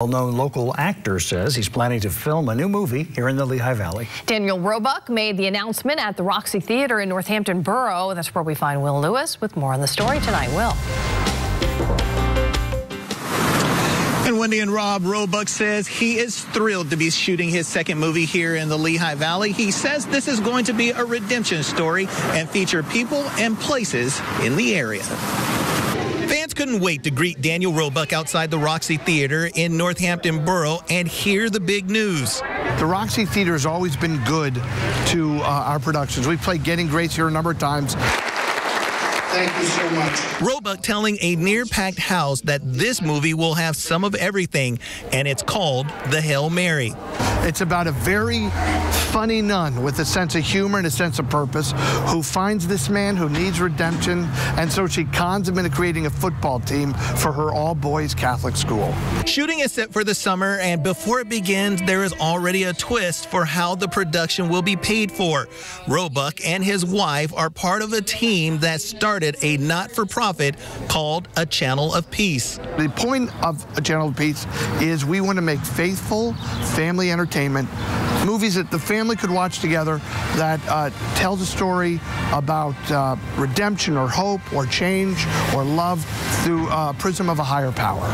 Well-known local actor says he's planning to film a new movie here in the Lehigh Valley. Daniel Roebuck made the announcement at the Roxy Theater in Northampton Borough. That's where we find Will Lewis with more on the story tonight. Will. And Wendy and Rob Roebuck says he is thrilled to be shooting his second movie here in the Lehigh Valley. He says this is going to be a redemption story and feature people and places in the area. Fans couldn't wait to greet Daniel Roebuck outside the Roxy Theater in Northampton Borough and hear the big news. The Roxy Theater has always been good to uh, our productions. We've played Getting Grace here a number of times. Thank you so much. Roebuck telling a near packed house that this movie will have some of everything, and it's called The Hail Mary. It's about a very funny nun with a sense of humor and a sense of purpose who finds this man who needs redemption, and so she cons him into creating a football team for her all boys Catholic school. Shooting is set for the summer, and before it begins, there is already a twist for how the production will be paid for. Roebuck and his wife are part of a team that started a not for profit called A Channel of Peace. The point of A Channel of Peace is we want to make faithful family entertainment entertainment, movies that the family could watch together that uh, tells a story about uh, redemption or hope or change or love through a prism of a higher power.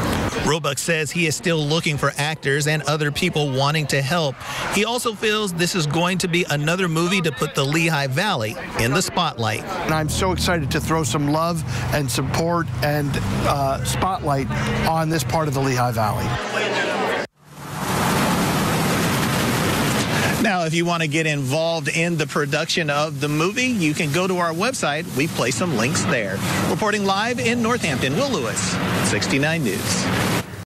Roebuck says he is still looking for actors and other people wanting to help. He also feels this is going to be another movie to put the Lehigh Valley in the spotlight. And I'm so excited to throw some love and support and uh, spotlight on this part of the Lehigh Valley. Now, if you want to get involved in the production of the movie, you can go to our website. We place some links there. Reporting live in Northampton, Will Lewis, 69 News.